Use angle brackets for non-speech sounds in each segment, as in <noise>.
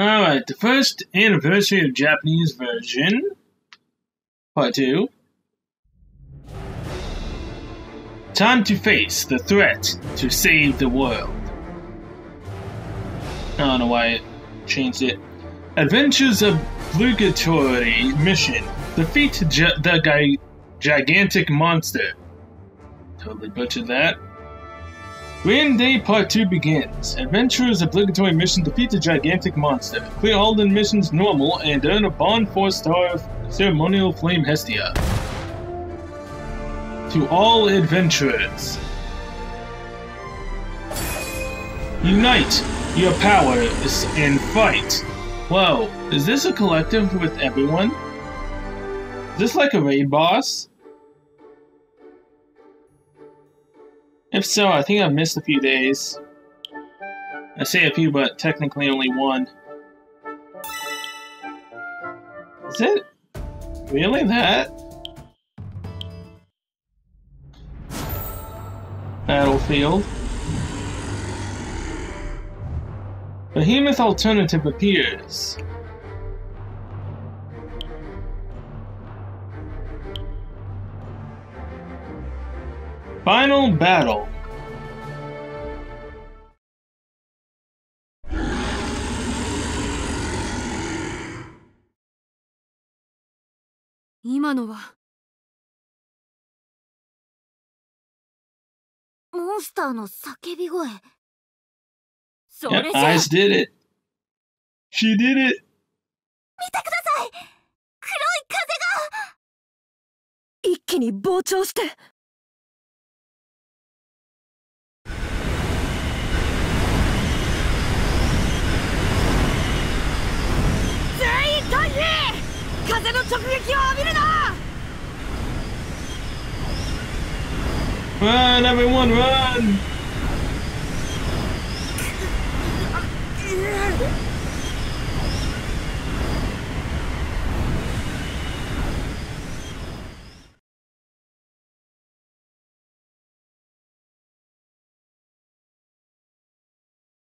Alright, the first anniversary of Japanese version. Part 2. Time to face the threat to save the world. I don't know why it changed it. Adventures Obligatory Mission. Defeat the guy gigantic monster. Totally butchered that. Grand Day Part 2 begins. Adventurers obligatory mission defeat the gigantic monster. Clear all the missions normal and earn a Bond 4 star of ceremonial flame Hestia. To all adventurers. Unite your powers and fight. Whoa, is this a collective with everyone? Is this like a raid boss? If so, I think I've missed a few days. I say a few, but technically only one. Is it really that? Battlefield. Behemoth alternative appears. Final battle. Yep, Ice did it. She did it. 見てください黒い風が一気に膨張して 直撃を浴びるな Run, everyone, run!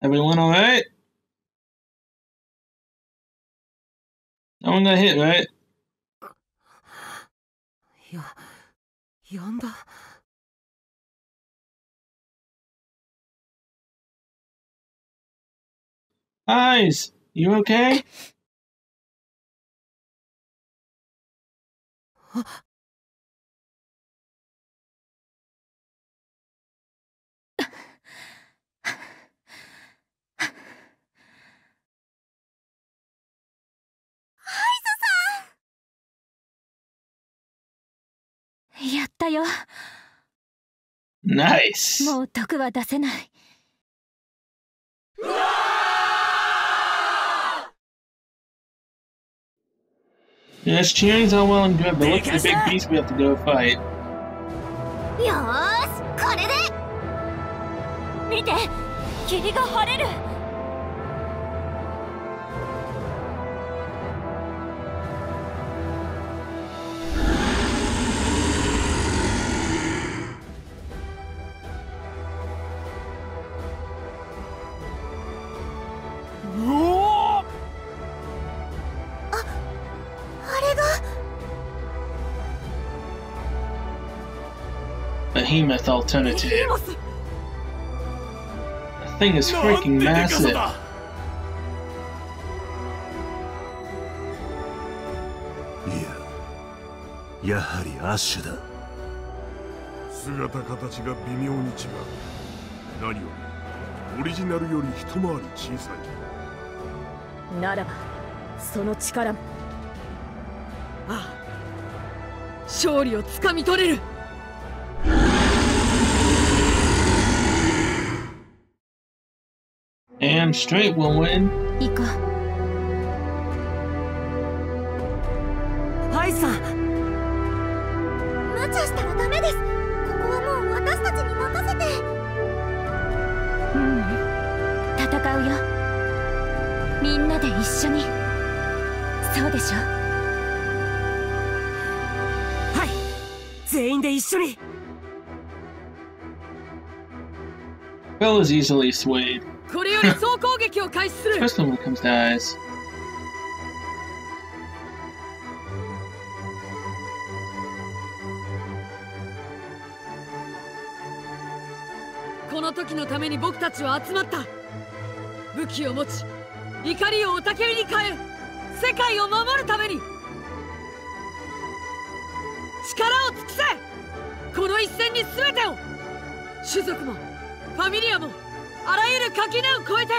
Everyone alright? No one got hit, right? や呼んだアイス You okay? <gasps> やったよ。ナイス。もう毒は出せない。Yes, cheering's all well and good, but look at the big beast we have to go fight. よーし、これで見て霧が晴れる behemoth alternative. The thing is freaking massive. やはりアッシュだ姿形が微妙に違う。何よりオリジナルより一回り小さい。ならばその力も。ああ。勝利をつかみ取れる damn straight will win. Iko. Aisa. Hmm. Is easily swayed. first one この時のために僕たちは集まった。武器を持ち怒りをおたけびに変える世界を守るために。力を尽くせ。この一戦に全てを。種族もファミリアもあらゆる垣根を越えて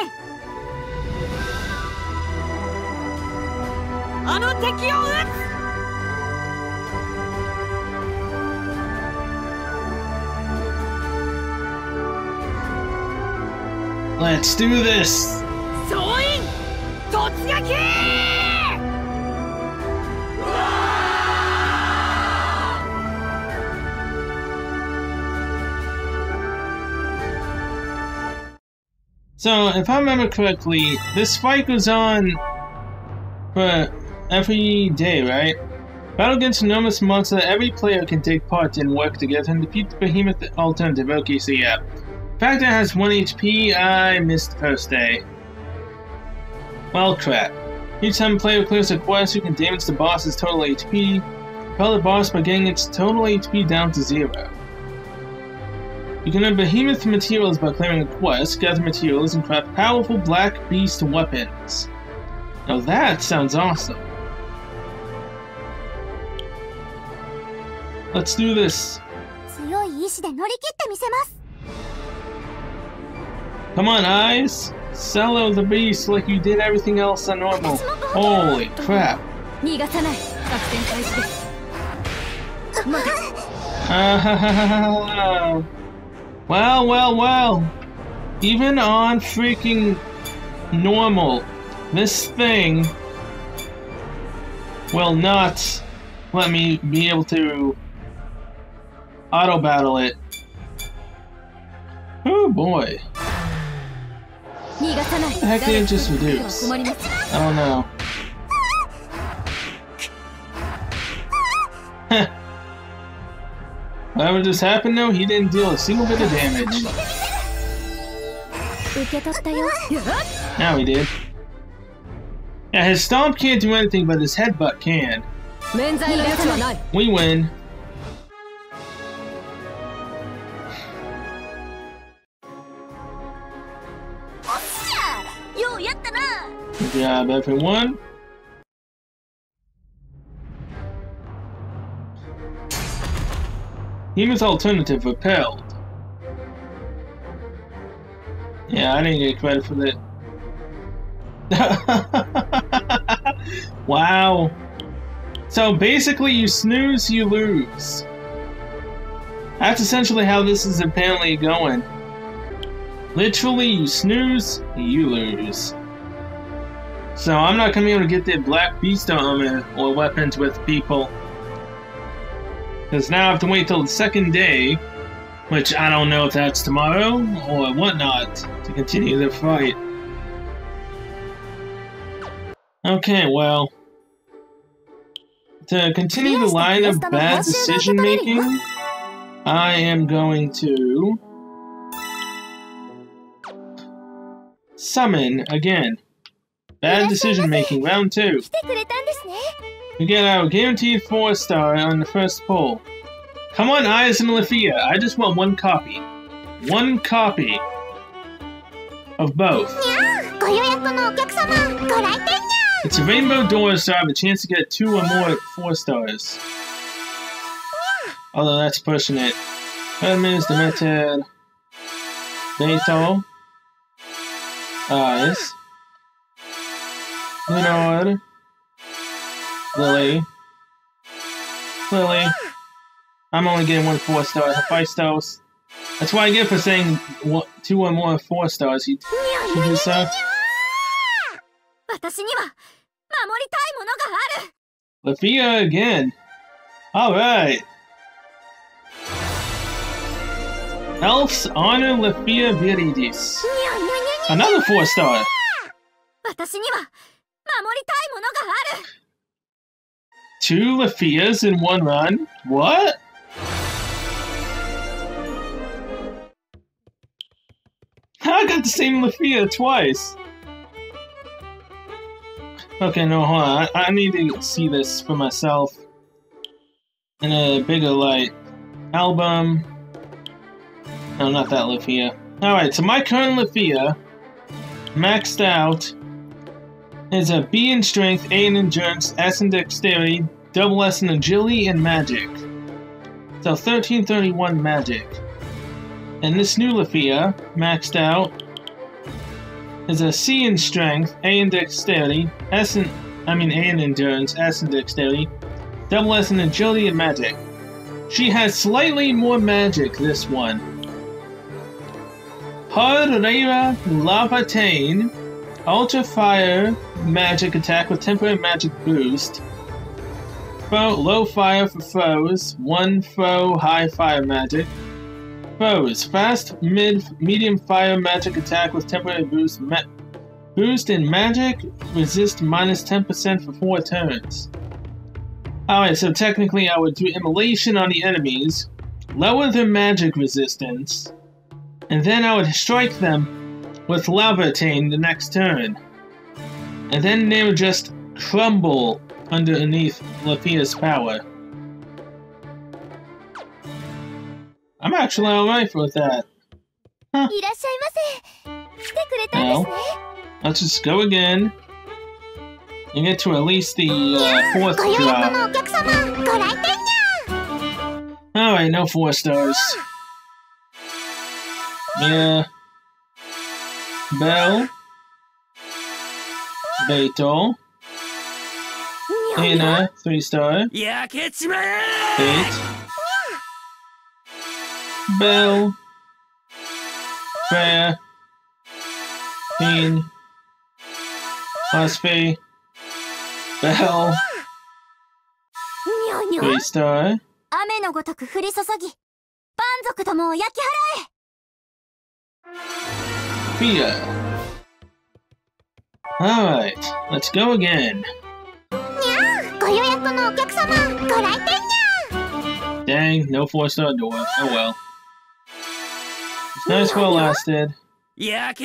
あの敵を撃つ Let's do this! So, if I remember correctly, this fight goes on for every day, right? Battle against enormous monster every player can take part in work together and defeat the behemoth alternative. Okay, so yeah. Fact that has 1 HP, I missed first day. Well, crap. Each time a player clears a quest, you can damage the boss's total HP. Repel the boss by getting its total HP down to zero. You can earn behemoth materials by clearing a quest, gather materials, and craft powerful black beast weapons. Now that sounds awesome. Let's do this. Come on, Ais! Sell out the beast like you did everything else on normal. Holy crap. <laughs> <laughs> Ah, ha, ha, ha, well, well, well. Even on freaking normal, this thing will not let me be able to auto battle it. Oh boy. What the heck did it just reduce? I don't know. <laughs> Whatever just happened though, he didn't deal a single bit of damage. Now he did. Yeah, his stomp can't do anything, but his headbutt can. We win. Good job, everyone. Human's alternative repelled. Yeah, I didn't get credit for that. <laughs> wow. So basically, you snooze, you lose. That's essentially how this is apparently going. Literally, you snooze, you lose. So I'm not gonna be able to get the Black Beast armor or weapons with people. Because now I have to wait till the second day, which I don't know if that's tomorrow or whatnot, to continue the fight. Okay, well. To continue the line of bad decision making, I am going to summon again. Bad decision making, round two. You get a guaranteed 4 star on the first poll. Come on, Ais and Lafia, I just want one copy. One copy of both. It's a rainbow door, so I have a chance to get two or more 4 stars. Although that's pushing it. Hermes, Demeter, Dato, Ais, what? Lily. Lily. I'm only getting one four star. Five stars. That's why I get for saying two or more four stars. You, you just, uh... Lafia again. Alright. Elf's Honor Lafia Viridis. Another four star. Two Lafias in one run? What? <laughs> I got the same Lafia twice. Okay, no, hold on. I, I need to see this for myself in a bigger light. Album. No, not that Lafia. Alright, so my current Lafia, maxed out, is a B in strength, A in endurance, S in dexterity, double S in agility, and magic. So 1331 magic. And this new Lafia, maxed out, is a C in strength, A in dexterity, S in I mean A in endurance, S in dexterity, double S in agility and magic. She has slightly more magic, this one. Harera Lavatane, Ultra Fire magic attack with temporary magic boost. Foe, low fire for foes, one foe high fire magic. Foes, fast, mid, medium fire magic attack with temporary boost. Boost in magic, resist minus 10% for 4 turns. Alright, so technically I would do immolation on the enemies, lower their magic resistance, and then I would strike them with Lavertine the next turn. And then they would just crumble underneath Lafia's power. I'm actually alright with that. Huh. Well, let's just go again. And get to at least the uh, fourth drop. Alright, no four stars. Yeah. Bell. Beto. ゃにゃ Hina, three star. 焼けちまえ Eight. Bell. Freya. Bean. Osprey. Bell. にゃにゃ Three star. 雨のごとく降り注ぎ蛮族どもを焼き払 Sophia. Alright, let's go again. Dang, no four star door. Oh well. It's not as well lasted. Eight.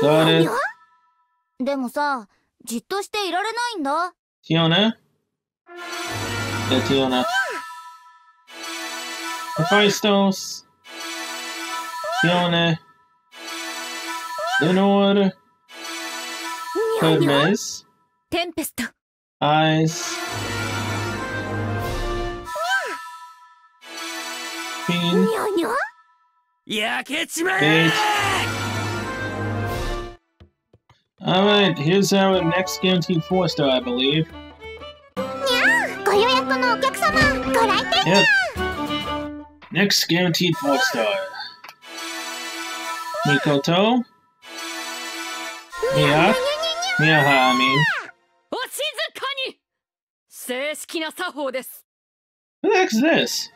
Got it. でもさ、じっとしていられないんだ。Tiona? Yeah, Tiona. Hephaestus, Fiona, Lenore, Hermes, Tempest, Ais, Queen, Gate. Alright, here's our next guaranteed 4-star, I believe. Yep. Next guaranteed four star. Mikoto. Mia. Miaha, I mean. お静かに正式な作法です Who the heck's this?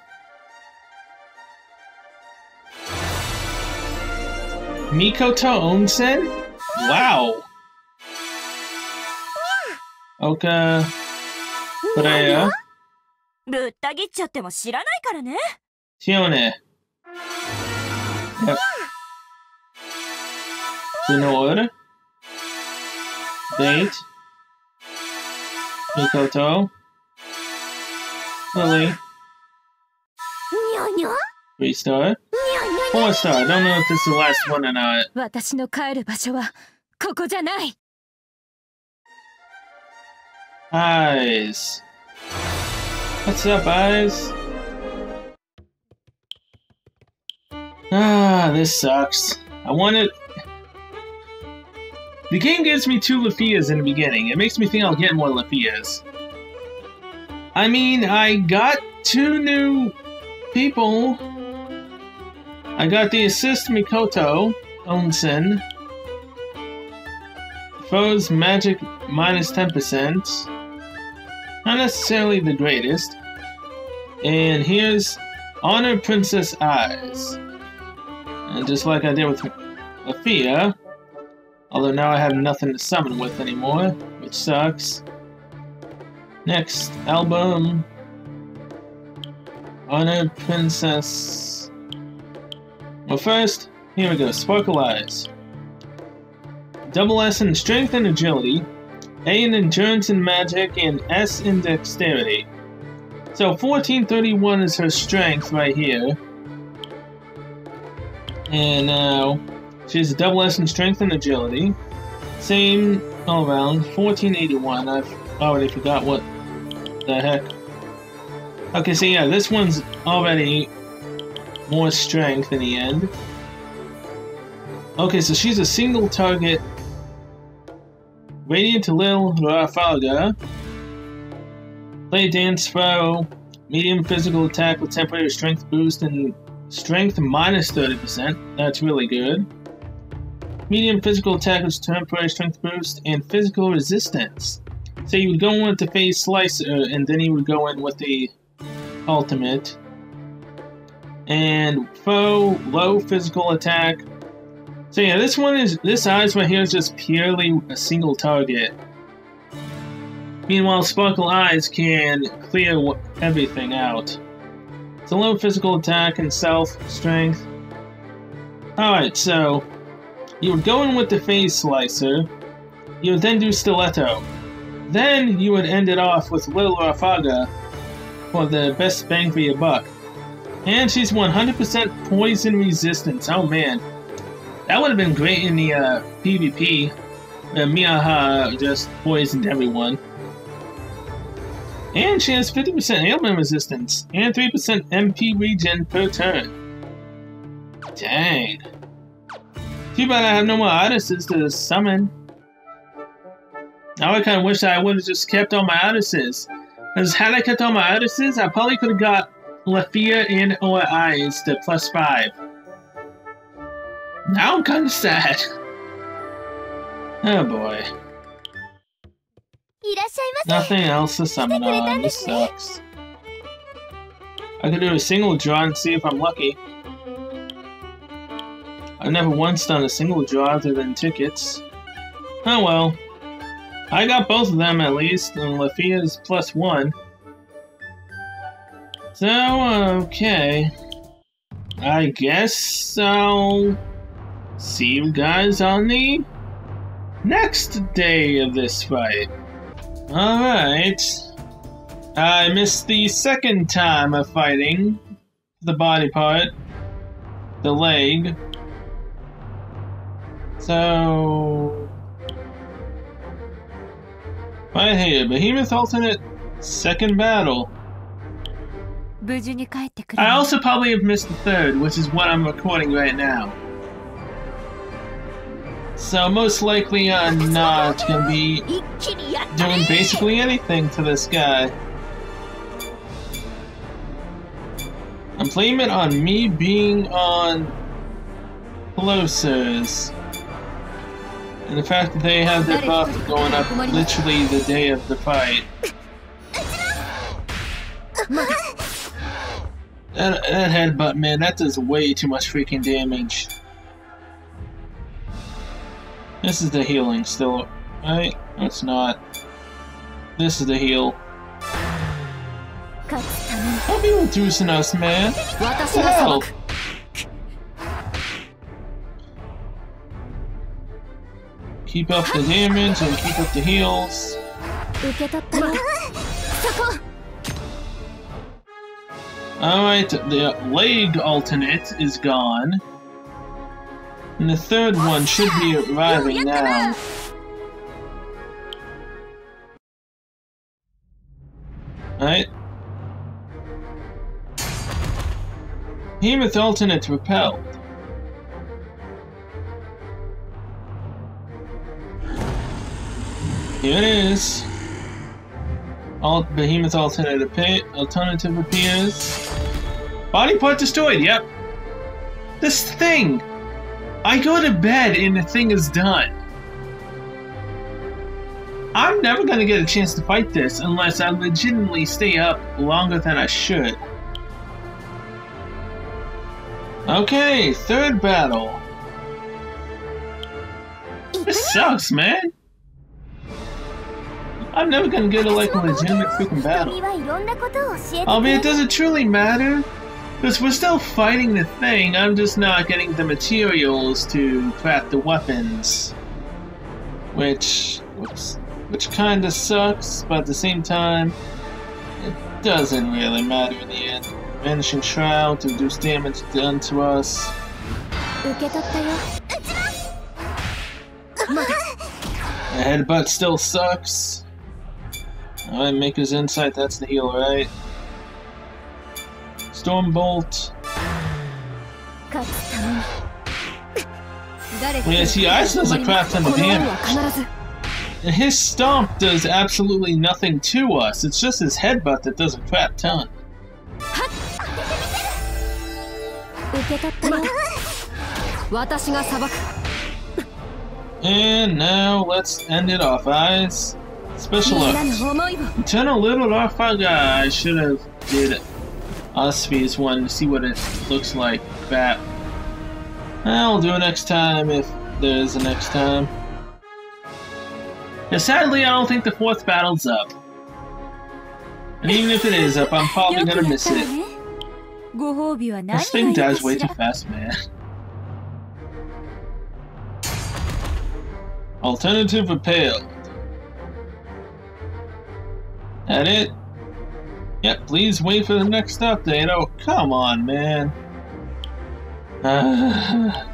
Mikoto Onsen? Wow. Oka. Freya. ぶった切っちゃっても知らないからね Fiona. Yep. Senhor. Date. Mikoto. Lily. Three star. Four star. I don't know if this is the last one or not. 私の帰る場所はここじゃない。Ais. What's up, Ais? This sucks. I wanted. The game gives me two Lafias in the beginning. It makes me think I'll get more Lafias. I mean, I got two new people. I got the assist Mikoto Onsen. Foes magic minus 10%. Not necessarily the greatest. And here's Honor Princess Ais. And just like I did with Lafia, although now I have nothing to summon with anymore, which sucks. Next album. Honor Princess. Well, first, here we go. Sparkle Ais. Double S in Strength and Agility, A in Endurance and Magic, and S in Dexterity. So 1431 is her strength right here. And now she has a double S in Strength and Agility. Same all around. 1481. I've already forgot what the heck. Okay, so yeah, this one's already more strength in the end. Okay, so she's a single target. Radiant Lil Rafaga. Play Dance Sparrow. Medium physical attack with temporary strength boost and strength minus 30%. That's really good. Medium physical attack with temporary strength boost and physical resistance. So you would go in with the phase slicer and then you would go in with the ultimate. And foe, low physical attack. So yeah, this one is, this Ais right here is just purely a single target. Meanwhile, Sparkle Ais can clear everything out. So low physical attack and self strength. Alright, so you would go in with the phase slicer. You would then do stiletto. Then you would end it off with Little Rafaga for the best bang for your buck. And she's 100% poison resistance. Oh man. That would have been great in the uh, PvP. Uh, Miaha just poisoned everyone. And she has 50% ailment resistance and 3% MP regen per turn. Dang. Too bad I have no more artists to summon. Now I kind of wish I would have just kept all my artists. Because had I kept all my artists, I probably could have got Lafia and or Ais to plus 5. Now I'm kind of sad. <laughs> Oh boy. Nothing else to summon on. This sucks. I could do a single draw and see if I'm lucky. I've never once done a single draw other than tickets. Oh well. I got both of them at least, and Lafia's plus one. So, okay. I guess I'll see you guys on the next day of this fight. Alright. I missed the second time of fighting the body part, the leg. So. Right here, Behemoth Alternate Second Battle. I also probably have missed the third, which is what I'm recording right now. So most likely I'm not gonna be doing basically anything to this guy. I'm blaming it on me being on closers. And the fact that they have their buff going up literally the day of the fight. That, that headbutt, man, that does way too much freaking damage. This is the healing still, right? It's not. This is the heal. Don't be us, man. What the hell? Keep up the damage and keep up the heals. Alright, the leg alternate is gone. And the third one should be arriving now. Alright. Behemoth alternate repelled. Here it is. Alt Behemoth alternative, alternative appears. Body part destroyed, yep. This thing! I go to bed and the thing is done. I'm never gonna get a chance to fight this unless I legitimately stay up longer than I should. Okay, third battle. This sucks, man. I'm never gonna get a like a legitimate freaking battle. Albeit, does it truly matter? Because we're still fighting the thing, I'm just not getting the materials to craft the weapons. Which, whoops, which kind of sucks, but at the same time, it doesn't really matter in the end. Vanishing Shroud to reduce damage done to us. The headbutt still sucks. Alright, Maker's Insight, that's the heal, right? Stormbolt. <sighs> Yeah, see, Ais does a crap ton of damage. His stomp does absolutely nothing to us. It's just his headbutt that does a crap ton. And now let's end it off, Ais. Special up. a little off guy. I should have did it. Honestly, I just wanted to see what it looks like. Bat. I'll do it next time if there is a next time. And sadly, I don't think the fourth battle's up. And even if it is up, I'm probably gonna miss it. This thing dies way too fast, man. Alternative appeal. That it? Yeah, please wait for the next update. Oh, come on, man. Uh,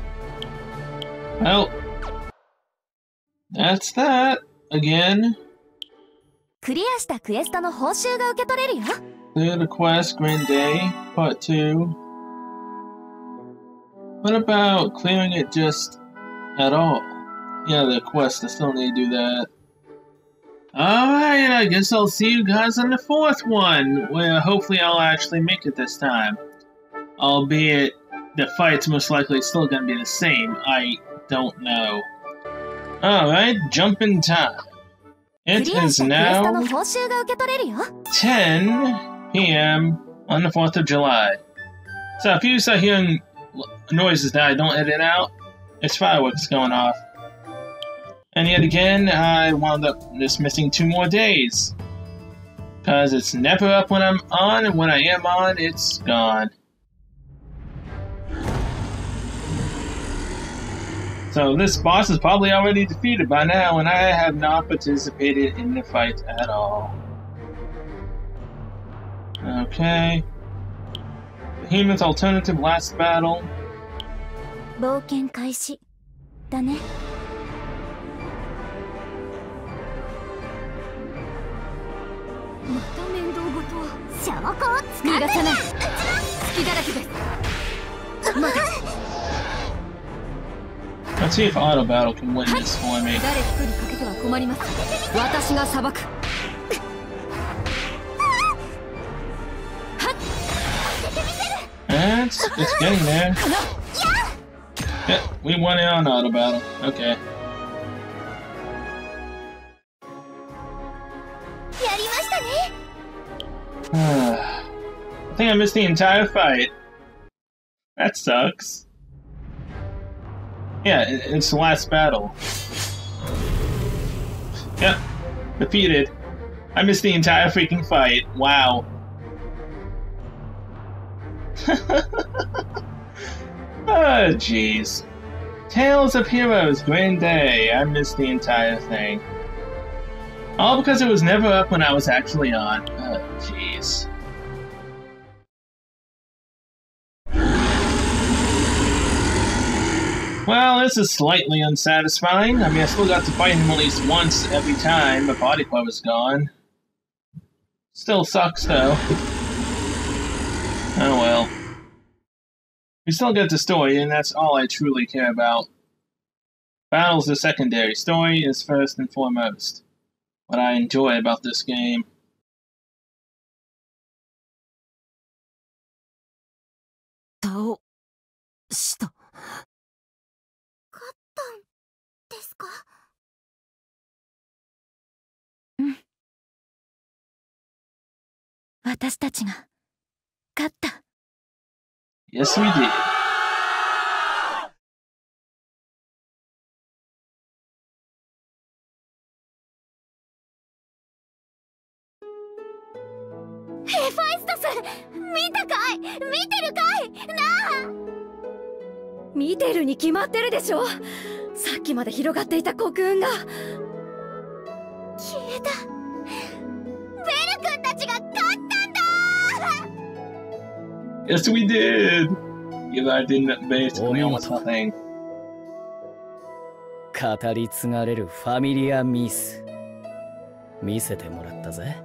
<sighs> well, that's that again. Clear the quest, Grand Day, Part 2. What about clearing it just at all? Yeah, the quest, I still need to do that. Alright, I guess I'll see you guys on the fourth one, where hopefully I'll actually make it this time. Albeit, the fight's most likely still gonna be the same. I don't know. Alright, jump in time. It is now 10 p.m. on the 4th of July. So if you start hearing noises that I don't edit out, it's fireworks going off. And yet again, I wound up just missing two more days. Because it's never up when I'm on, and when I am on, it's gone. So this boss is probably already defeated by now, and I have not participated in the fight at all. Okay. Behemoth's alternative last battle. 冒険開始だね また面倒ごと証拠をつか逃んでがさない隙だらけです待て Let's see if Auto Battle can win this for me. 誰一人かけては困ります私が裁く it's, it's getting there. Yep, we won it on Auto Battle. Okay. I think I missed the entire fight. That sucks. Yeah, it's the last battle. Yep, defeated. I missed the entire freaking fight. Wow. <laughs> oh, jeez. Tales of Heroes, Grand Day. I missed the entire thing. All because it was never up when I was actually on. Oh, jeez. Well, this is slightly unsatisfying. I mean, I still got to fight him at least once every time the body part was gone. Still sucks, though. Oh well. We still get the story, and that's all I truly care about. Battle's the secondary. Story is first and foremost. What I enjoy about this game. 倒したですか私たちが勝った Yes, we did. 見たかい見てるかいなあ見てるに決まってるでしょ。さっきまで広がっていたコクーンが。消えた。ベル君たちが勝ったんだ！Yes, we did! You guys didn't basically almost nothing. 語り継がれるファミリアミス。見せてもらったぜ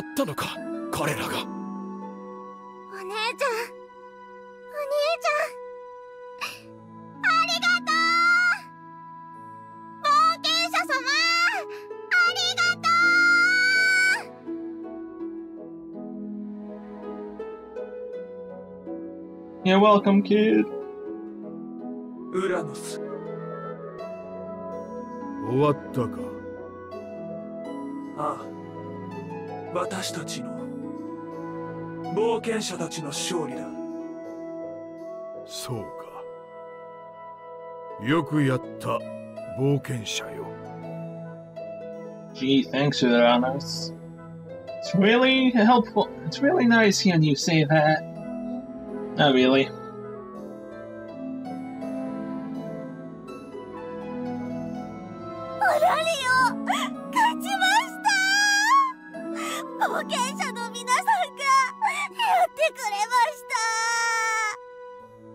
やったのか彼らが。お姉ちゃん。お兄ちゃん。ありがとう。冒険者様。ありがとう。You're welcome, kid. ウラノス終わったか。ああ私たちの冒険者たちの勝利だそうかよくやった冒険者よ Gee, thanks for that, Anos. It's really helpful. It's really nice hearing you say that. Not really.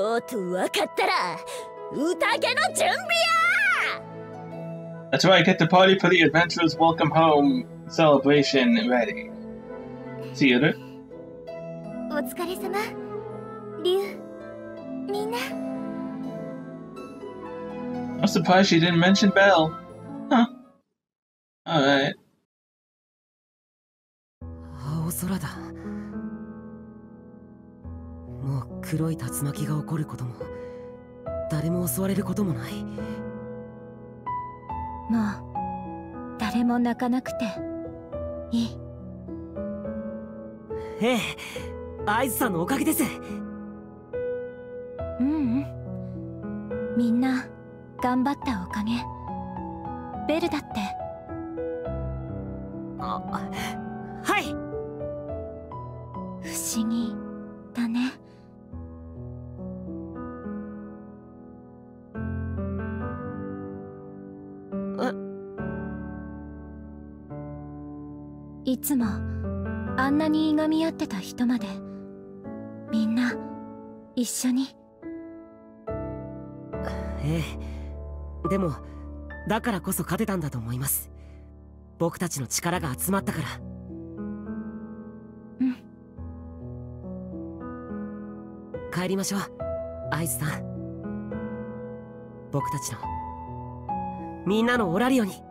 そうと分かったら宴の準備や That's right, get the party for the adventurers welcome home celebration ready. See you there. お疲れ様、リュウ、みんな。I'm surprised she didn't mention Bell. 巻が起こることも誰も襲われることもない。もう誰も泣かなくていい。ええ合図さんのおかげです。うんうん。みんな頑張ったおかげ。ベルだって。あはい。不思議つもあんなにいがみ合ってた人までみんな一緒に。ええ。でもだからこそ勝てたんだと思います。僕たちの力が集まったから。うん。帰りましょう合図さん。僕たちのみんなのオラリオに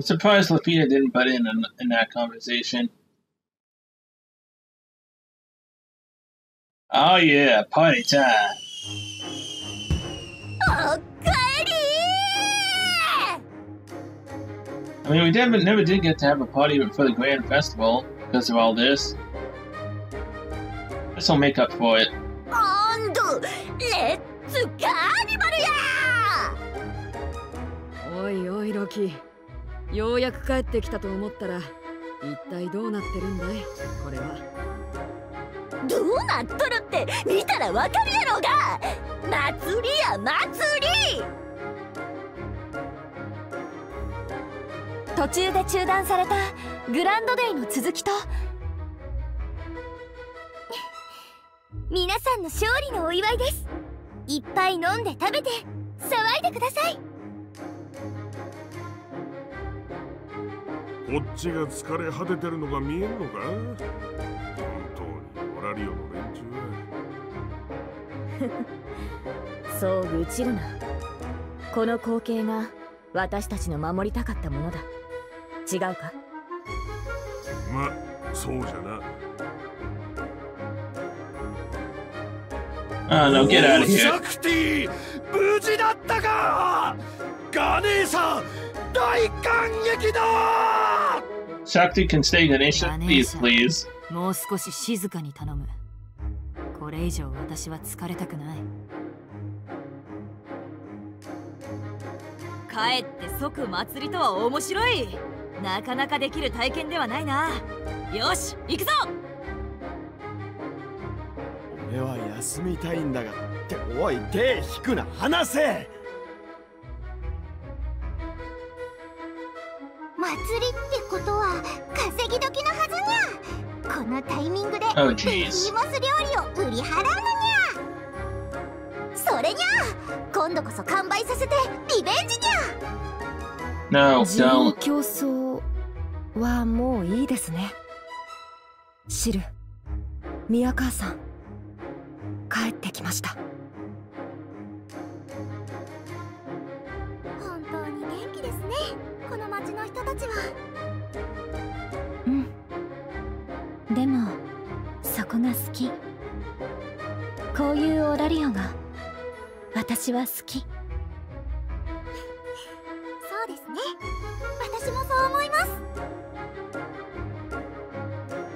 I'm surprised Lafia didn't butt in in that conversation. Oh yeah, party time! Oh, I mean, we never, never did get to have a party for the Grand Festival because of all this. This will make up for it. Ondo, let's carnival ya! Oi, oi, Loki. ようやく帰ってきたと思ったら一体どうなってるんだい？これは。どうなっとるって見たらわかるやろうが！祭りや祭り！途中で中断されたグランドデイの続きと皆さんの勝利のお祝いです。いっぱい飲んで食べて騒いでください。こっちが疲れ果ててるのが見えんのか？本当にオラリオの連中はそう愚痴るな。この光景が私たちの守りたかったものだ。違うか？まそうじゃな。Oh no, get out of シ.ャクティ無事だったか！ガネーさん大感激だ Shakti can stay Ganesha, please, please. もう少し静かに頼む。これ以上私は疲れたくない。帰って即祭りとは面白い。なかなかできる体験ではないな。よし行くぞ！俺は休みたいんだがっておい手引くな離せ Oh, ベ jeez. 料理を売り払うのにゃ。それにゃ今度こそ完売させてリベンジにゃ。No, don't. 競争はもういいですね。シル宮川さん。帰ってきました。本当に元気ですね。この町の人たちはが好き。こういうオラリオが私は好き。そうですね。私もそう思います。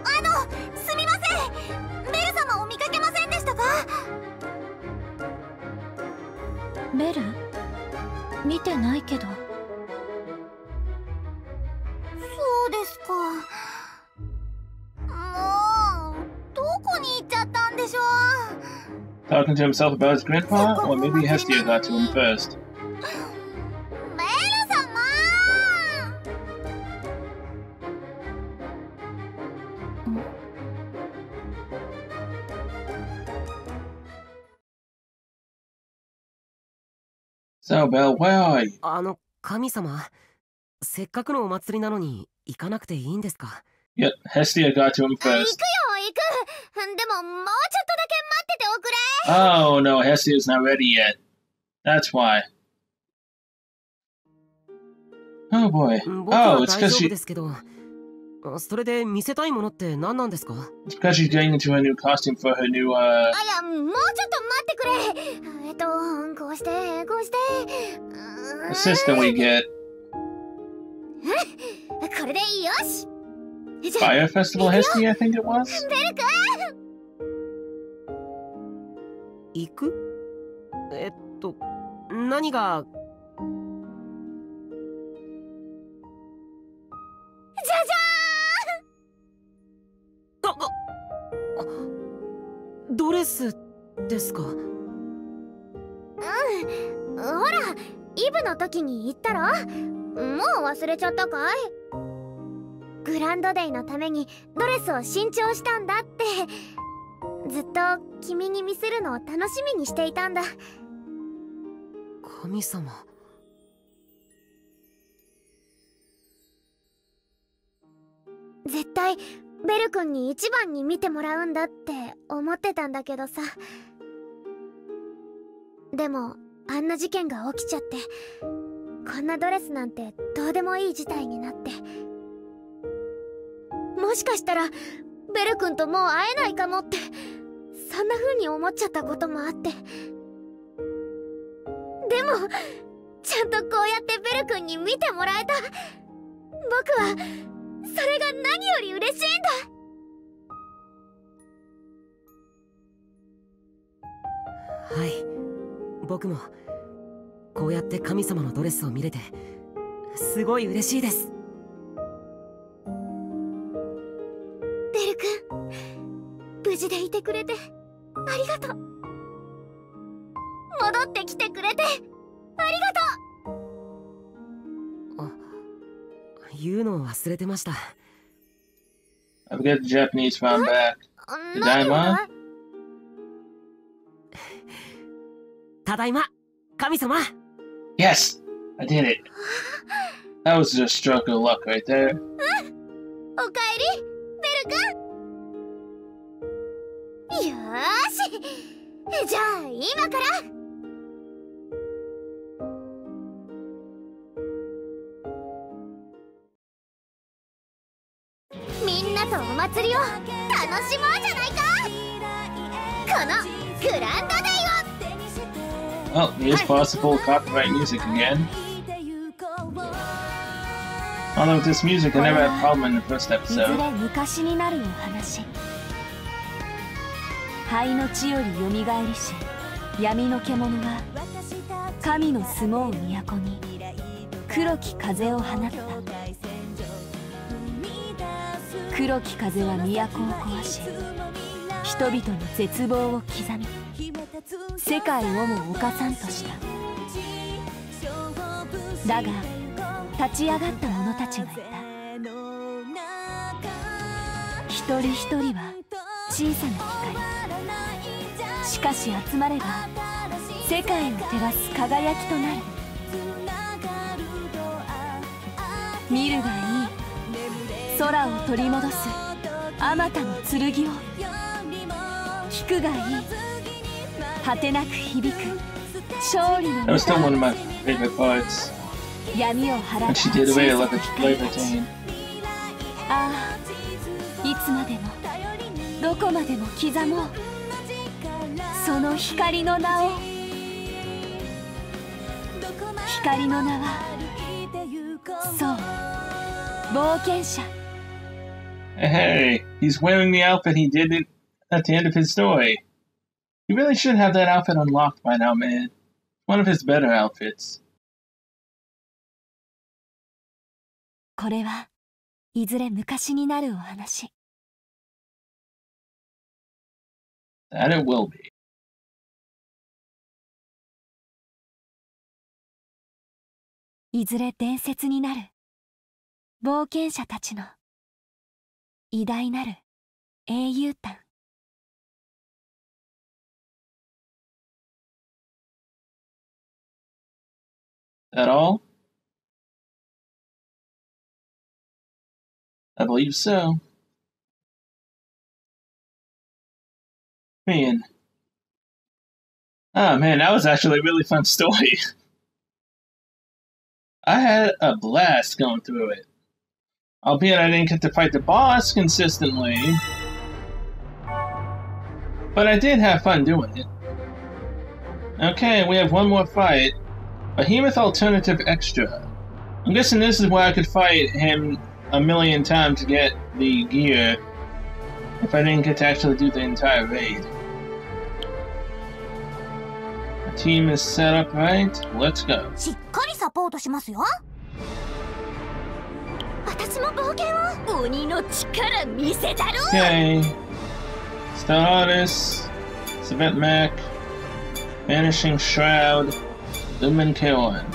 あのすみません。ベル様を見かけませんでしたか？ベル？見てないけど。そうですかでしょう Talking to himself about his grandpa? Or maybe Hestia got to him first. So, Belle, where are you? あの神様せっかくのお祭りなのに行かなくていいんですか Yep, Hestia got to him 行くよ first. 行く Oh no, Hestia is not ready yet. That's why. Oh boy. Oh, it's because she... It's because she's getting into a new costume for her new, uh... Eh, assistant we get. Eh, Fire Festival Hestia, I think it was? 行く？えっと何が？じゃじあああドレスですか？ゃーん。ほらイブの時に言ったろ？もう忘れちゃったかい？グランドデイのためにドレスを新調したんだって。ずっと君に見せるのを楽しみにしていたんだ。神様。絶対ベル君に一番に見てもらうんだって思ってたんだけどさ。でもあんな事件が起きちゃってこんなドレスなんてどうでもいい事態になってもしかしたらベル君ともう会えないかもってそんな風に思っちゃったこともあって。でもちゃんとこうやってベル君に見てもらえた。僕はそれが何より嬉しいんだ。はい。僕もこうやって神様のドレスを見れてすごい嬉しいです。くれてありがとう戻ってきてくれてありがとう言うのを忘れてました I've got the Japanese found back. 何がただいま神様 Yes! I did it. That was just a stroke of luck right there. よじゃあ今からみんなとお祭りを楽しもうじゃないかこのグランドデイ Well, it is possible copyright music again. Although with this music, I never had a problem in the first episode. 灰の地よりよみがえりし闇の獣が神の住もう都に黒き風を放った。黒き風は都を壊し人々に絶望を刻み世界をも侵さんとした。だが立ち上がった者たちがいた。一人一人は小さな光。しかし集まれば世界を照らす輝きとなる。見るがいい。空を取り戻す。あまたの剣を。聞くがいい。果てなく響く。勝利の.闇を払った she did away with the 小さな flavor 光 team. ああいつまでもどこまでも刻もうその光の名を光の名はそう冒険者 Hey, he's wearing the outfit he did it at the end of his story. He really should have that outfit unlocked by now, man. One of his better outfits. これはいずれ昔になるお話 That it will be. いずれ伝説になる冒険者たちの偉大なる英雄譚 at all? I believe so. Man. Oh man, that was actually a really fun story. I had a blast going through it. Albeit I didn't get to fight the boss consistently. But I did have fun doing it. Okay, we have one more fight. Behemoth Alternative Extra. I'm guessing this is where I could fight him a million times to get the gear if I didn't get to actually do the entire raid team is set up right. Let's go. しっかりサポートしますよ私も冒険を鬼の力見せたる Okay. Star Artist, Savant Mac, Vanishing Shroud, Lumen Kaon.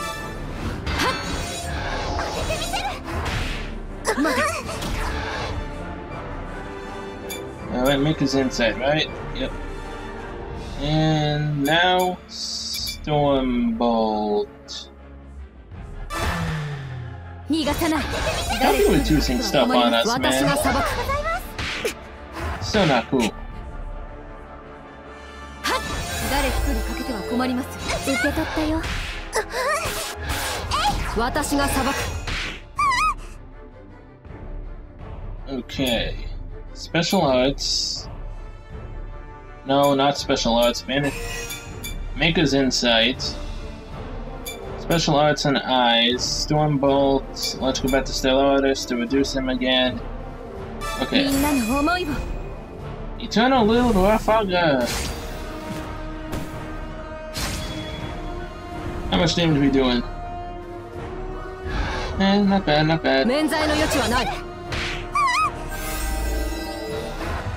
Alright, Mika's inside, right? Yep. And now Stormbolt. Don't be reducing stuff on us, man. So not cool. Okay. Special arts. No, not special arts. Man, Maker's Insight. Special arts and eyes. Stormbolt. Let's go back to Stellar Artist to reduce him again. み Okay. んなの思いを Eternal Little Rafaga. How much damage are we doing? Eh, not bad, not bad. 免罪の余地はない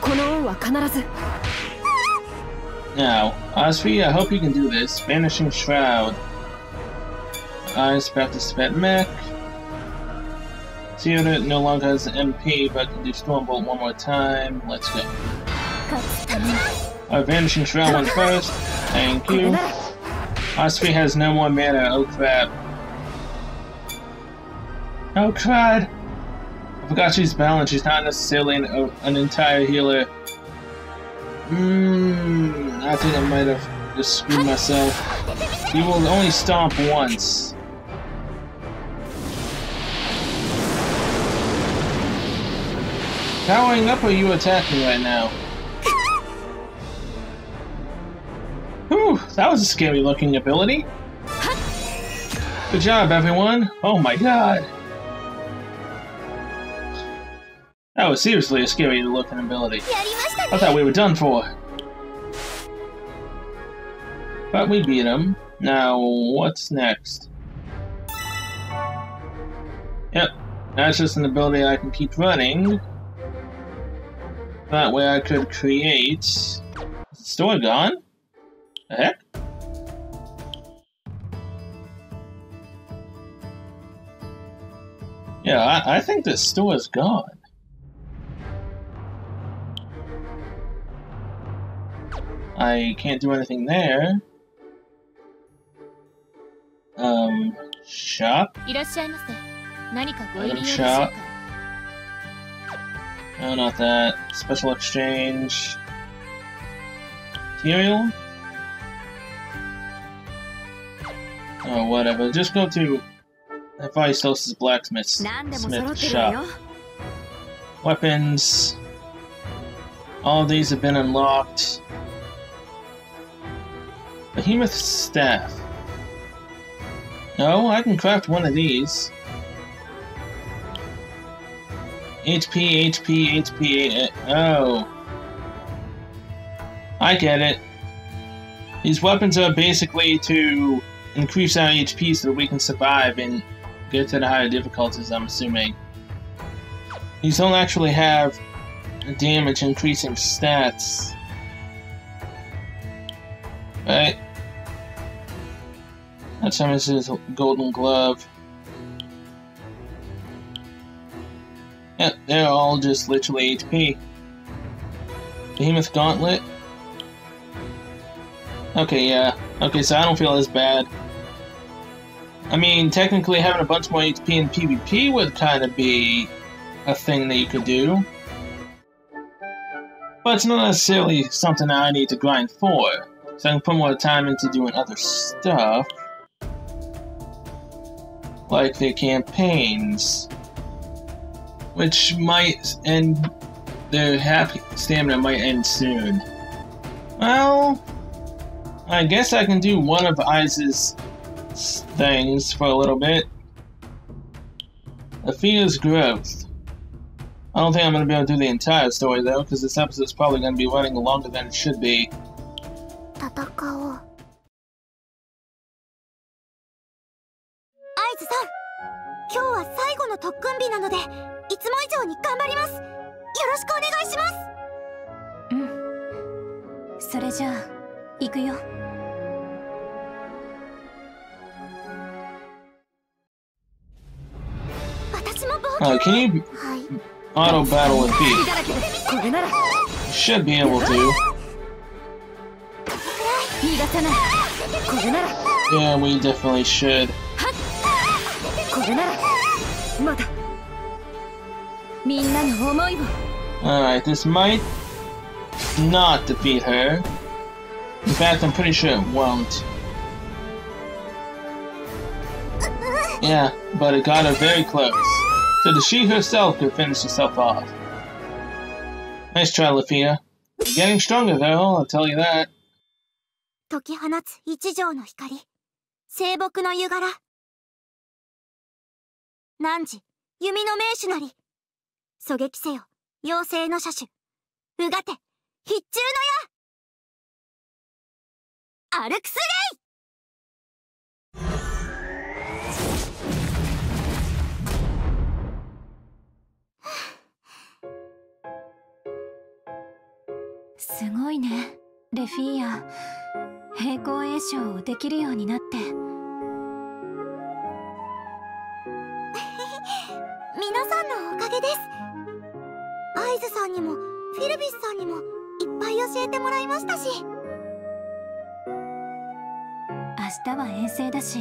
この恩は必ず now, Osri, I hope you can do this. Vanishing Shroud. Ais practice Spat Mech. Theodore no longer has MP, but can do Stormbolt one more time. Let's go. Our Vanishing Shroud went first. Thank you. Osprey has no more mana. Oh crap. Oh crud! I forgot she's balanced. She's not necessarily an, an entire healer. Mmm, I think I might have just screwed myself. You will only stomp once. Powering up are you attacking right now? Whew, that was a scary looking ability. Good job, everyone. Oh my god. That was seriously a scary looking ability. I thought we were done for. But we beat him. Now, what's next? Yep, that's just an ability I can keep running. That way I could create... Store gone? The heck? Yeah, I, I think the store is gone. I can't do anything there. Um, shop? Item shop. No, not that. Special exchange. Material? Oh, whatever. Just go to Advice blacksmith's Smith Shop. Weapons. All these have been unlocked. Behemoth staff. No, I can craft one of these. HP, HP, HP. Eh, oh. I get it. These weapons are basically to increase our HP so that we can survive and get to the higher difficulties, I'm assuming. These don't actually have damage increasing stats. Right? That's how much is golden glove. Yep, they're all just literally HP. Behemoth Gauntlet. Okay, yeah. Okay, so I don't feel as bad. I mean, technically having a bunch more HP in PvP would kind of be a thing that you could do. But it's not necessarily something that I need to grind for. So I can put more time into doing other stuff. Like the campaigns. Which might end... Their happy stamina might end soon. Well... I guess I can do one of Ais's things for a little bit. Athena's growth. I don't think I'm going to be able to do the entire story though, because this episode's probably going to be running longer than it should be. 戦おう合図さん今日は最後の特訓日なのでいつも以上に頑張ります。よろしくお願いします。うん。それじゃあ行くよ。私も冒 Uh, 険 can you はい。auto battle with Should be able to. Yeah, we definitely should. Alright, this might not defeat her. In fact, I'm pretty sure it won't. Yeah, but it got her very close. So that she herself could finish herself off. Nice try, Lafia. You're getting stronger though, I'll tell you that. 解き放つ一条の光。聖木の湯柄。汝弓の名手なり。狙撃せよ妖精の射手うがて必中の矢アルクスレイすごいねレフィーヤ。平行栄唱をできるようになって。<laughs> 皆さんのおかげです。アイズさんにもフィルビスさんにもいっぱい教えてもらいましたし。明日は遠征だし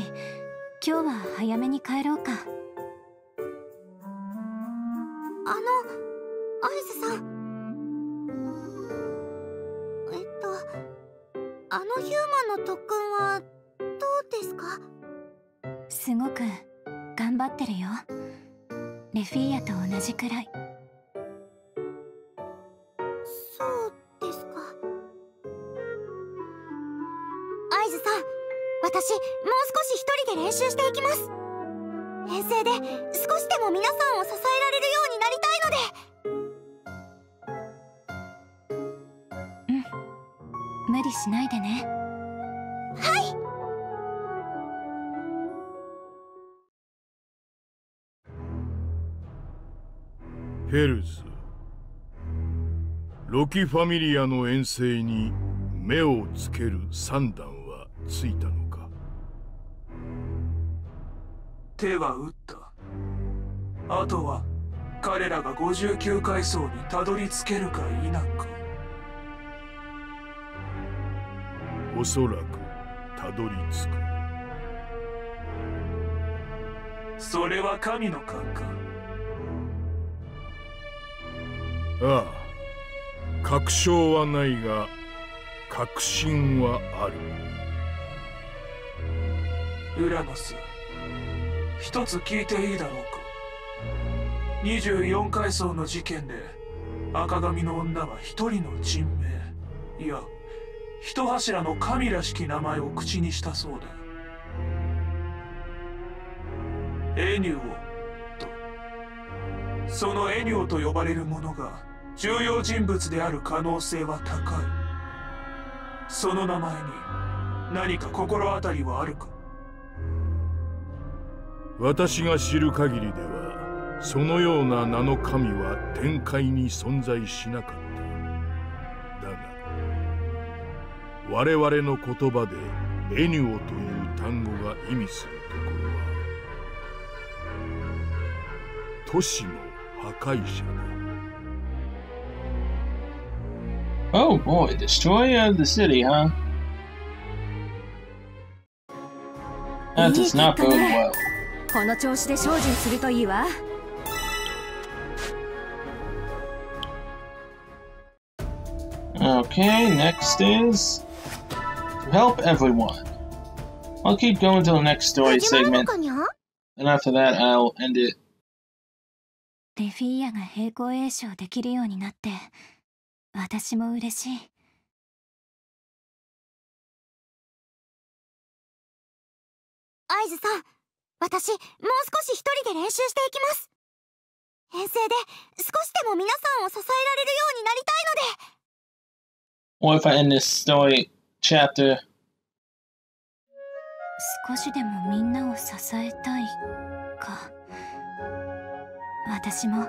今日は早めに帰ろうかごく。頑張ってるよ。レフィーヤと同じくらい。そうですか。アイズさん私もう少し一人で練習していきます。遠征で少しでも皆さんを支えヘルズ。ロキファミリアの遠征に目をつける算段はついたのか？手は打った。あとは彼らが59階層にたどり着けるか否か。おそらくたどり着く。それは神の勘かああ確証はないが確信はある。ウラノス一つ聞いていいだろうか。24階層の事件で赤髪の女は一人の人名。いや一柱の神らしき名前を口にしたそうだ。エニュオと。そのエニュオと呼ばれる者が重要人物である可能性は高い。その名前に何か心当たりはあるか？私が知る限りではそのような名の神は天界に存在しなかった。だが我々の言葉でエニオという単語が意味するところは都市の破壊者だ。Oh boy, destroyer of the city, huh? That does not bode well. この調子で精進するといいわ Okay, next is to help everyone. I'll keep going to the next story 始まるの segment, かにゃ and after that, I'll end it. レフィーヤが平行栄唱できるようになって 私も嬉しい。アイズさん私もう少し一人で練習していきます。遠征で少しでも皆さんを支えられるようになりたいので。Or if I end this story chapter, 少しでもみんなを支えたいか。私も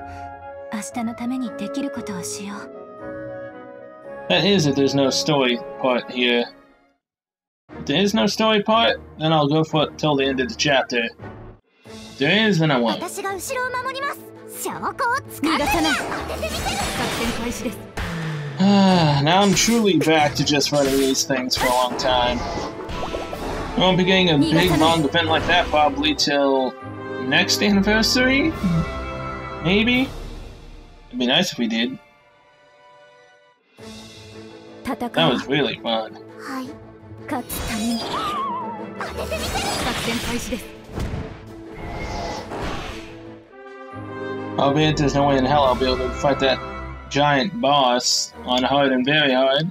明日のためにできることをしよう That is if there's no story part here. If there is no story part, then I'll go for it till the end of the chapter. There is, then I won't. Ah, now I'm truly back to just running these things for a long time. I won't be getting a big long event like that probably till next anniversary? Maybe? It'd be nice if we did. That was really fun. I'll there's no way in hell I'll be able to fight that giant boss on hard and very hard.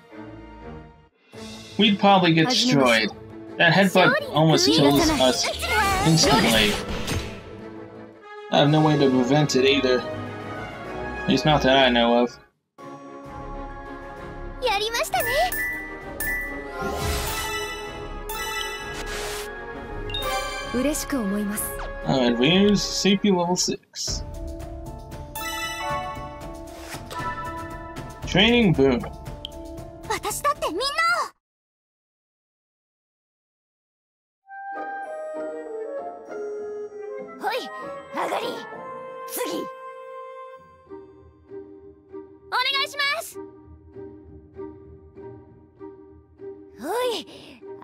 We'd probably get destroyed. That headbutt almost kills us instantly. I have no way to prevent it either. At least not that I know of. やりましたね。うしく思います。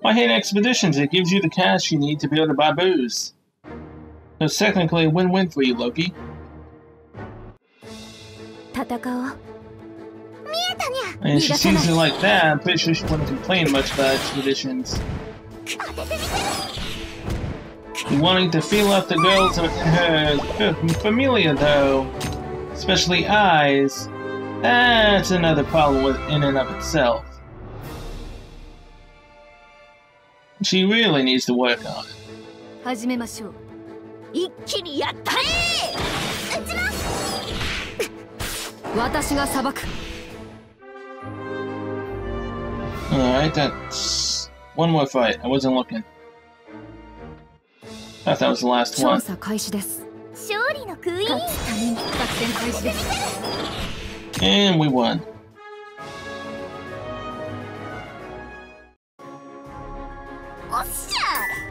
Why hate expeditions? It gives you the cash you need to be able to buy booze. So it's technically a win-win for you, Loki. And she sees it like that, I'm pretty sure she wouldn't complain much about expeditions. Wanting to feel out the girls of her, Familia, though, especially Ais, that's another problem in and of itself. She really needs to work on it. 始めましょう一気にやったれうちの私が裁く Alright, that's one more fight. I wasn't looking. Thought that was the last 調 one. 査開始です勝利のクイーン勝つために作戦開始です And we won.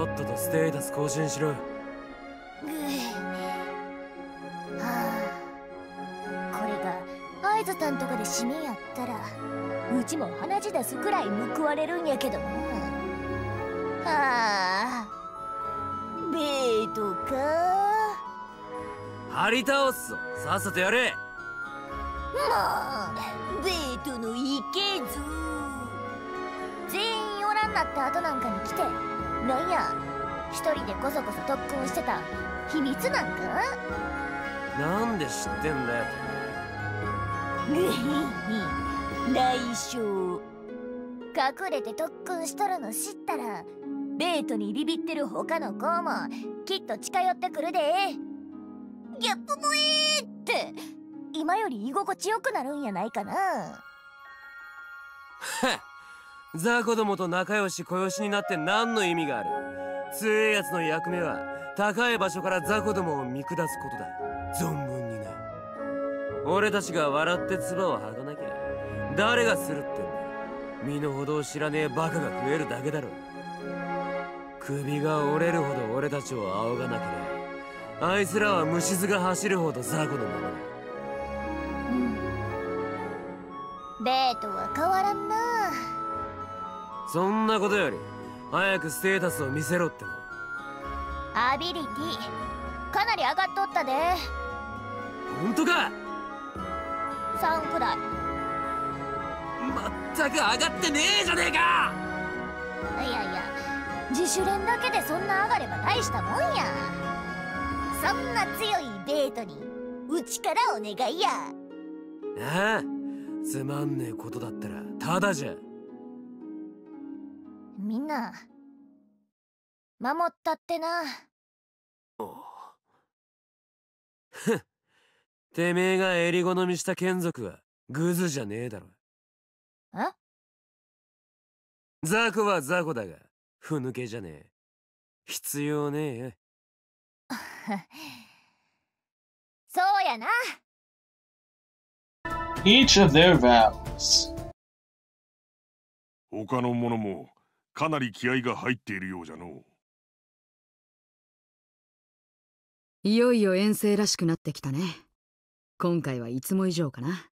とっととステータス更新しろぐぅはあこれが合図たんとかで締めやったらうちも鼻血出すくらい報われるんやけどなはあベートか。張り倒すぞ。さっさとやれ。もうベートのいけず。全員おらんなった後なんかに来てなんや一人でこそこそ特訓してた秘密なんか？なんで知ってんだよ。<laughs> 内緒隠れて特訓しとるの知ったらベートにビビってる他の子もきっと近寄ってくるで。ギャップ萌えって今より居心地よくなるんやないかな <laughs> ザコどもと仲良し小良しになって何の意味がある？強いやつの役目は高い場所からザコどもを見下すことだ。存分にな。俺たちが笑って唾を吐かなきゃ。誰がするってんだ。身の程を知らねえバカが増えるだけだろ首が折れるほど俺たちを仰がなければ。あいつらは虫唾が走るほどザコのままだ。ベートは変わらんな。そんなことより早くステータスを見せろっての。アビリティかなり上がっとったで。本当か？3くらいまったく上がってねえじゃねえか！いやいや自主練だけでそんな上がれば大したもんや。そんな強いベートにうちからお願いや。ああつまんねえことだったらただじゃみんな。守ったってな。<laughs> てめえが襟好みした眷属はグズじゃねえだろえ？雑魚は雑魚だがふぬけじゃねえ。必要ねえよ。<laughs> そうやな。Each of their vows. 他の者もかなり気合が入っているようじゃのいよいよ遠征らしくなってきたね。今回はいつも以上かな。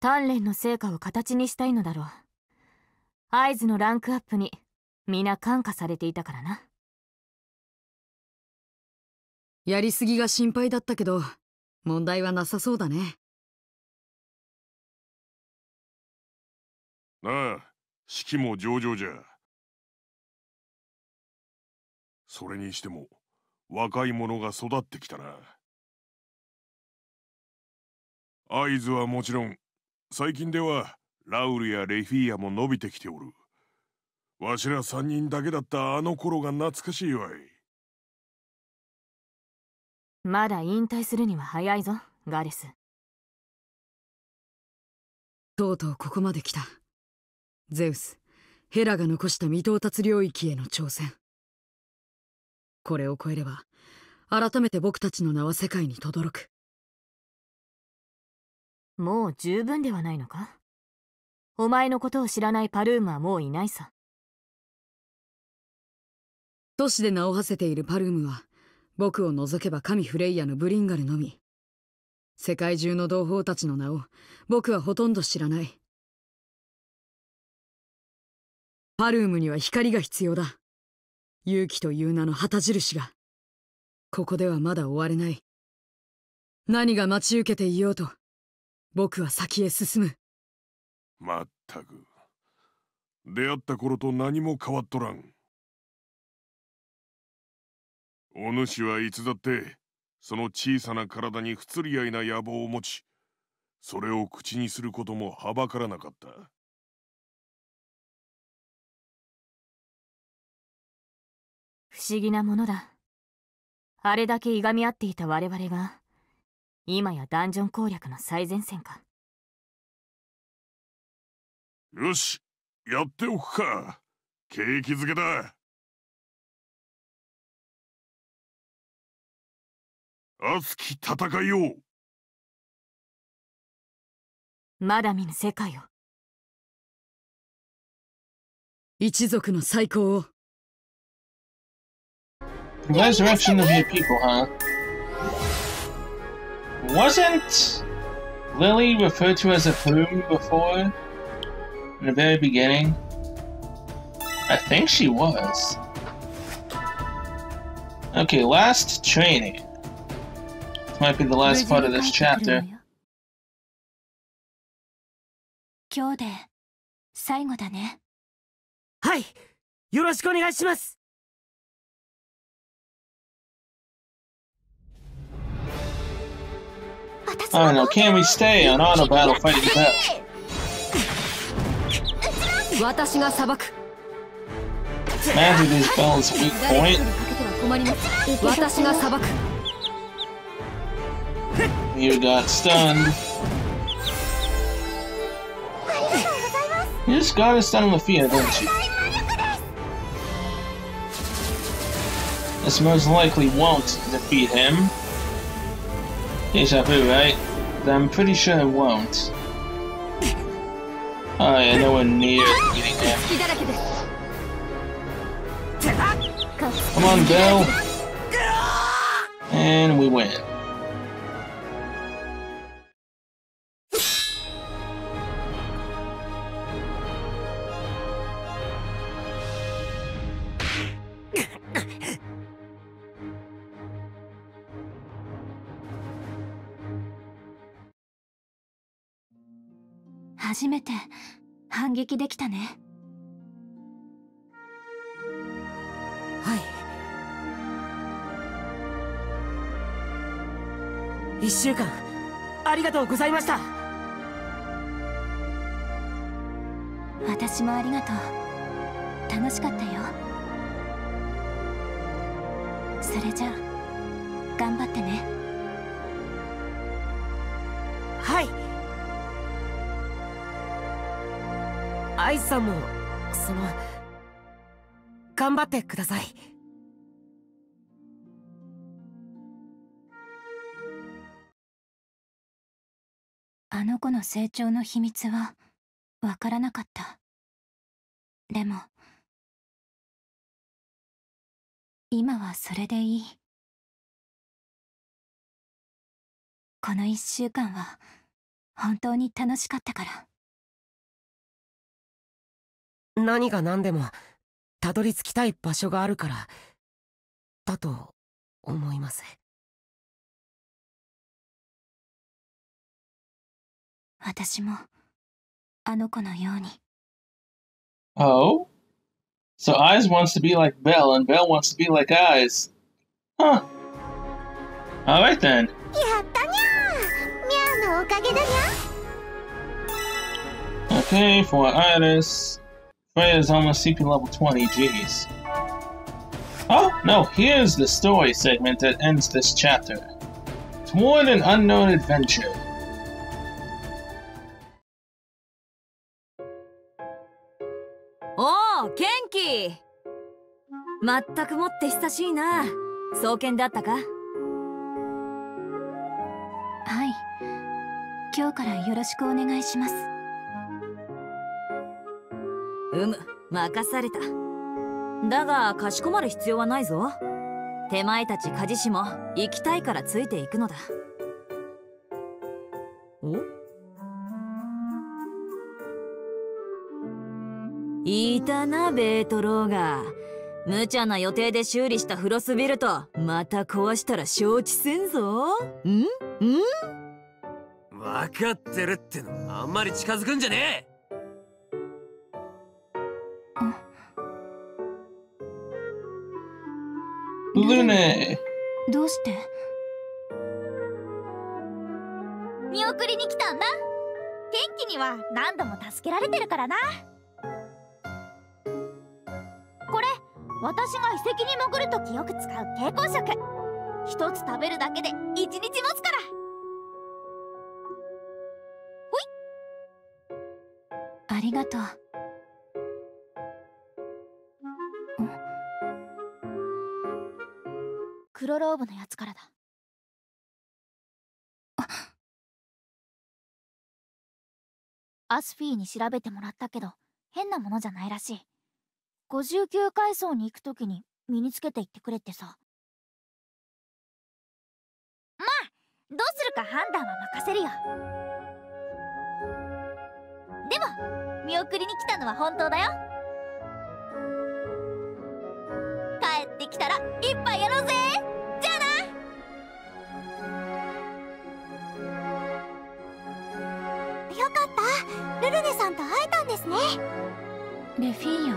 鍛錬の成果を形にしたいのだろう。合図のランクアップに皆感化されていたからな。やりすぎが心配だったけど問題はなさそうだねなあ式も上々じゃ。それにしても若い者が育ってきたな。合図はもちろん最近ではラウルやレフィーアも伸びてきておる。わしら三人だけだったあの頃が懐かしいわい。まだ引退するには早いぞガレス。とうとうここまで来たゼウスヘラが残した未到達領域への挑戦。これを超えれば改めて僕たちの名は世界に轟く。もう十分ではないのか？お前のことを知らないパルームはもういないさ。都市で名を馳せているパルームは僕を除けば神フレイヤのブリンガルのみ。世界中の同胞たちの名を僕はほとんど知らないパルームには光が必要だ。勇気という名の旗印が。ここではまだ終われない。何が待ち受けていようと。僕は先へ進む。まったく。出会った頃と何も変わっとらん。お主はいつだってその小さな体に不釣り合いな野望を持ちそれを口にすることもはばからなかった。不思議なものだ。あれだけいがみ合っていた我々が今やダンジョン攻略の最前線か。よしやっておくか。景気づけだ。熱き戦いを。まだ見ぬ世界を。一族の最高を Resurrection of your people, huh? Wasn't Lily referred to as a plume before? In the very beginning? I think she was. Okay, last training. This might be the last part of this chapter. 今日で最後だねはいよろしくお願いします Oh, I don't know, can we stay on auto battle fighting that? Magic is Bell's weak point. You got stunned. You just got us stunned with Fia, didn't you? This most likely won't defeat him. Deja vu, right? I'm pretty sure it won't. Oh yeah, nowhere near beating him. Come on, Bell. And we win.「初めて反撃できたね。はい。一週間ありがとうございました。私もありがとう。楽しかったよ。それじゃあ頑張ってねアイさんもその頑張ってください。あの子の成長の秘密はわからなかった。でも今はそれでいい。この一週間は本当に楽しかったから。何が何でもたどり着きたい場所があるからだと思います私もあの子のように Oh? So Eyes wants to be like Bell, and Bell wants to be like Eyes. Huh. Alright then. やったにゃーミャーのおかげだにゃ Okay, for Iris. Freya's almost CP level 20, jeez. Oh, no, here's the story segment that ends this chapter. Toward an unknown adventure. おお、ケンキまったくもって久しいな。送検だったかはい今日からよろしくお願いしますうむ任された。だがかしこまる必要はないぞ。手前たち鍛冶師も行きたいからついていくのだ。お？いたなベートローが無茶な予定で修理したフロスビルトまた壊したら承知せんぞ。ん？ん？分かってるってのあんまり近づくんじゃねえルネどうして？見送りに来たんだ。元気には何度も助けられてるからな。私が遺跡に潜るときよく使う蛍光色。一つ食べるだけで一日持つから。ほい。ありがとう黒ローブのやつからだ。アスフィーに調べてもらったけど変なものじゃないらしい。59階層に行くときに身につけていってくれってさ。まあどうするか判断は任せるよ。でも見送りに来たのは本当だよ。帰ってきたら一杯やろうぜルルネさんと会えたんですね。レフィーヤ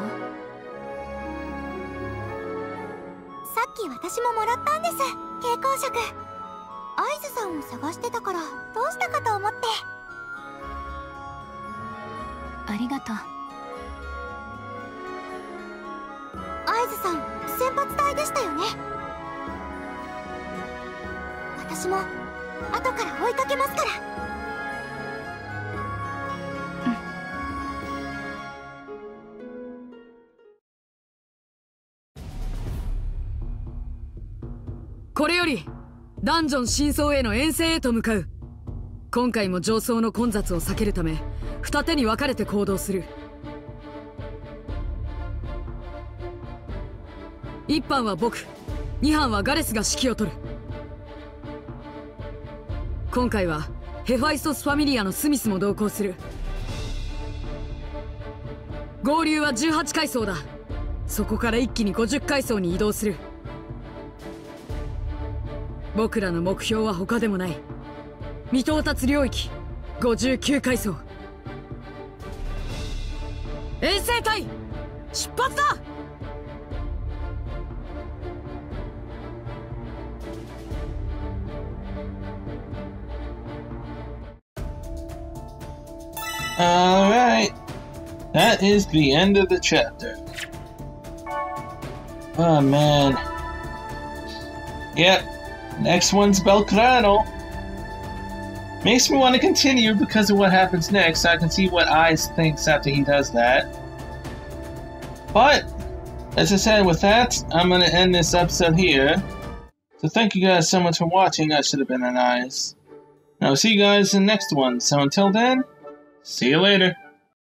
き私ももらったんです。蛍光色。アイズさんを探してたからどうしたかと思って。ありがとう。アイズさん先発隊でしたよね。私も後から追いかけますからダンジョン真相への遠征へと向かう。今回も上層の混雑を避けるため二手に分かれて行動する。一班は僕二班はガレスが指揮を執る。今回はヘファイストスファミリアのスミスも同行する。合流は18階層だ。そこから一気に50階層に移動する。僕らの目標は他でもない未到達領域59階層遠征隊出発だ Alright. That is the end of the chapter. Oh man. Yep, Next one's Belgrano. Makes me want to continue because of what happens next. I can see what Ais thinks after he does that. But, as I said, with that, I'm going to end this episode here. So thank you guys so much for watching. I should have been an Ais. I'll see you guys in the next one. So until then, see you later.